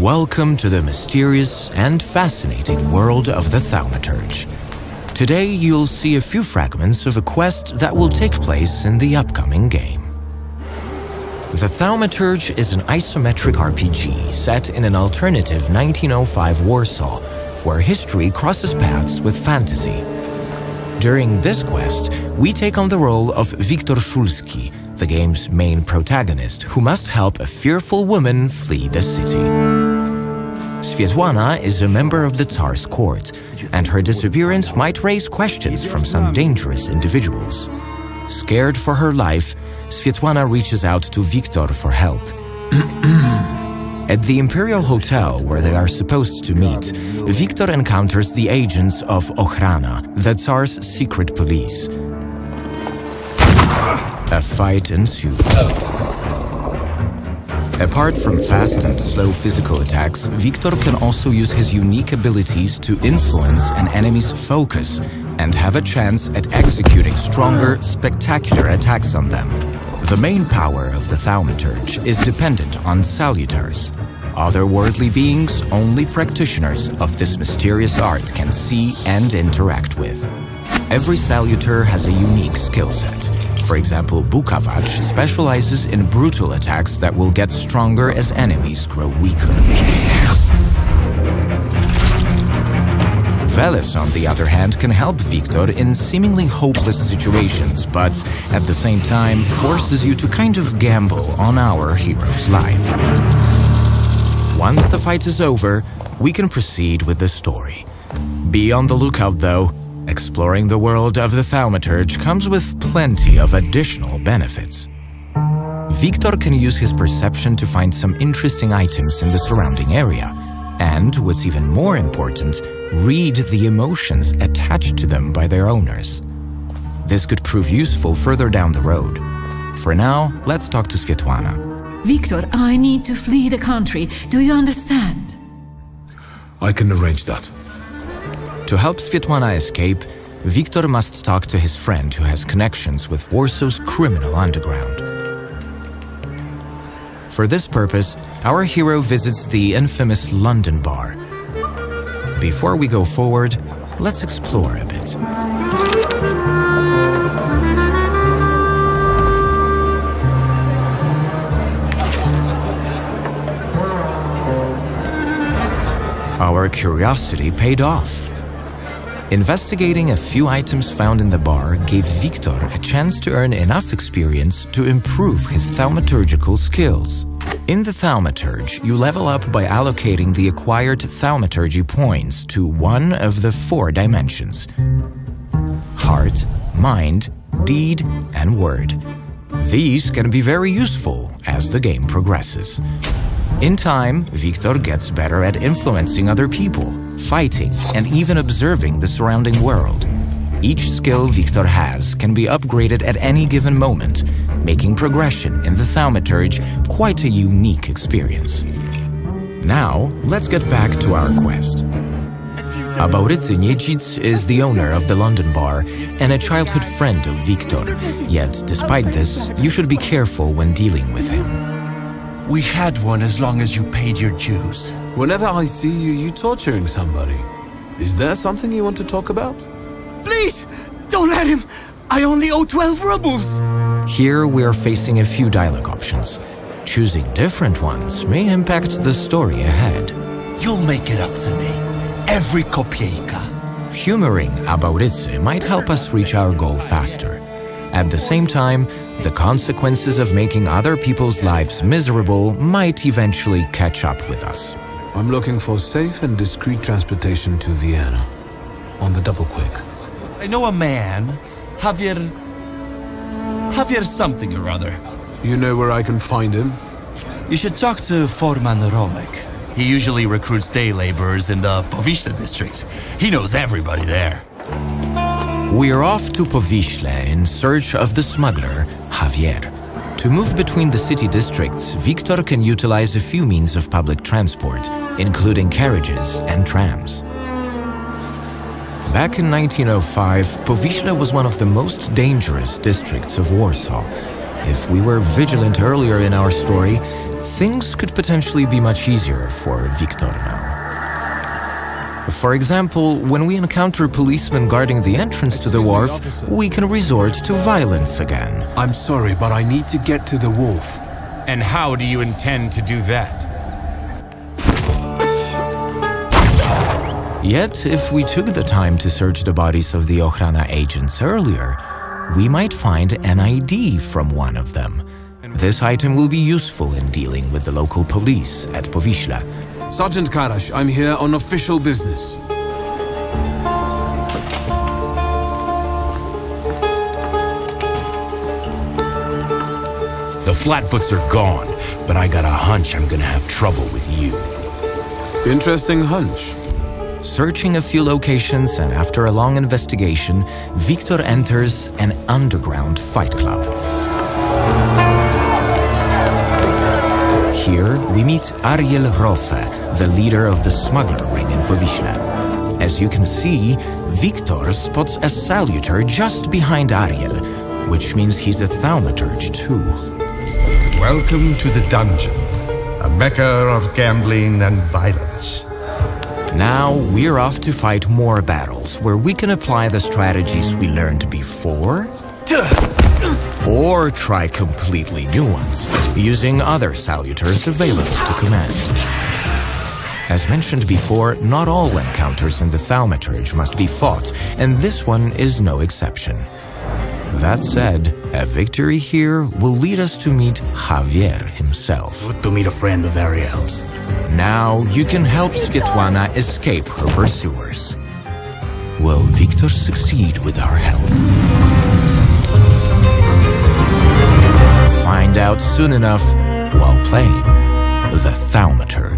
Welcome to the mysterious and fascinating world of the Thaumaturge. Today you'll see a few fragments of a quest that will take place in the upcoming game. The Thaumaturge is an isometric RPG set in an alternative 1905 Warsaw, where history crosses paths with fantasy. During this quest, we take on the role of Wiktor Szulski, the game's main protagonist, who must help a fearful woman flee the city. Svetlana is a member of the Tsar's court, and her disappearance might raise questions from some dangerous individuals. Scared for her life, Svetlana reaches out to Viktor for help. At the Imperial Hotel where they are supposed to meet, Viktor encounters the agents of Ochrana, the Tsar's secret police. A fight ensues. Apart from fast and slow physical attacks, Victor can also use his unique abilities to influence an enemy's focus and have a chance at executing stronger, spectacular attacks on them. The main power of the Thaumaturge is dependent on salutors. Otherworldly beings only practitioners of this mysterious art can see and interact with. Every salutor has a unique skill set. For example, Bukavac specializes in brutal attacks that will get stronger as enemies grow weaker. Veles, on the other hand, can help Viktor in seemingly hopeless situations, but at the same time forces you to kind of gamble on our hero's life. Once the fight is over, we can proceed with the story. Be on the lookout, though. Exploring the world of the Thaumaturge comes with plenty of additional benefits. Viktor can use his perception to find some interesting items in the surrounding area, and, what's even more important, read the emotions attached to them by their owners. This could prove useful further down the road. For now, let's talk to Svetlana. Viktor, I need to flee the country. Do you understand? I can arrange that. To help Svetlana escape, Viktor must talk to his friend who has connections with Warsaw's criminal underground. For this purpose, our hero visits the infamous London bar. Before we go forward, let's explore a bit. Our curiosity paid off. Investigating a few items found in the bar gave Viktor a chance to earn enough experience to improve his thaumaturgical skills. In the Thaumaturge, you level up by allocating the acquired thaumaturgy points to one of the four dimensions heart, mind, deed, and word. These can be very useful as the game progresses. In time, Viktor gets better at influencing other people, fighting, and even observing the surrounding world. Each skill Victor has can be upgraded at any given moment, making progression in the Thaumaturge quite a unique experience. Now, let's get back to our quest. Abaurycy Niecic is the owner of the London bar and a childhood friend of Victor, yet despite this, you should be careful when dealing with him. We had one as long as you paid your dues. Whenever I see you, you're torturing somebody. Is there something you want to talk about? Please! Don't let him! I only owe 12 rubles! Here we are facing a few dialogue options. Choosing different ones may impact the story ahead. You'll make it up to me. Every kopieka. Humoring Abaurycy might help us reach our goal faster. At the same time, the consequences of making other people's lives miserable might eventually catch up with us. I'm looking for safe and discreet transportation to Vienna. On the double quick. I know a man, Javier... Javier something or other. You know where I can find him? You should talk to Forman Romek. He usually recruits day laborers in the Powiśle district. He knows everybody there. We're off to Powiśle in search of the smuggler, Javier. To move between the city districts, Viktor can utilize a few means of public transport, including carriages and trams. Back in 1905, Powiśle was one of the most dangerous districts of Warsaw. If we were vigilant earlier in our story, things could potentially be much easier for Victor now. For example, when we encounter policemen guarding the entrance to the wharf, we can resort to violence again. I'm sorry, but I need to get to the wharf. And how do you intend to do that? Yet, if we took the time to search the bodies of the Ochrana agents earlier, we might find an ID from one of them. This item will be useful in dealing with the local police at Powiśle. Sergeant Karash, I'm here on official business. The Flatfoots are gone, but I got a hunch I'm gonna have trouble with you. Interesting hunch. Searching a few locations and after a long investigation, Victor enters an underground fight club. We meet Ariel Rofe, the leader of the smuggler ring in Powiśle. As you can see, Victor spots a salutor just behind Ariel, which means he's a thaumaturge too. Welcome to the dungeon, a mecca of gambling and violence. Now we're off to fight more battles where we can apply the strategies we learned before or try completely new ones using other salutors available to command. As mentioned before, not all encounters in the Thaumaturge must be fought, and this one is no exception. That said, a victory here will lead us to meet Javier himself. Good to meet a friend of Ariel's. Now you can help Svetlana escape her pursuers. Will Victor succeed with our help? Find out soon enough while playing the Thaumaturge.